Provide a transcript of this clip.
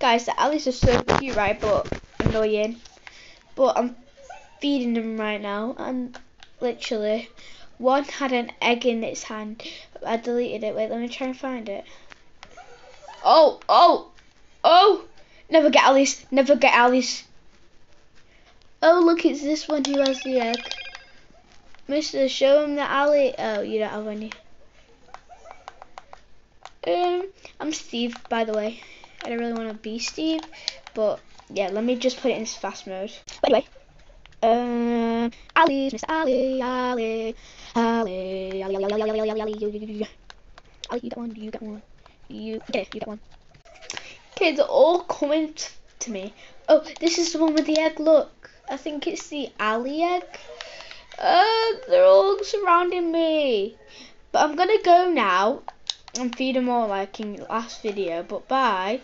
Guys, the Allays are so cute, right? But annoying. But I'm feeding them right now, and literally, one had an egg in its hand. I deleted it. Wait, let me try and find it. Oh, oh, oh! Never get Allays. Never get Allays. Oh, look, it's this one who has the egg. Mister, show him the alley. Oh, you don't have any. Um, I'm Steve, by the way. I don't really want to be Steve, but yeah, let me just put it in fast mode. But anyway, um, Ali, Mr. Ali, Ali, Ali, Ali, Ali, Ali, Ali, Ali, Ali, Ali, Ali, you get one, you get one, you, okay, you get one. Okay, they're all coming to me. Oh, this is the one with the egg, look. I think it's the Ali egg. Uh, they're all surrounding me. But I'm gonna go now and feed them all like in the last video. But bye.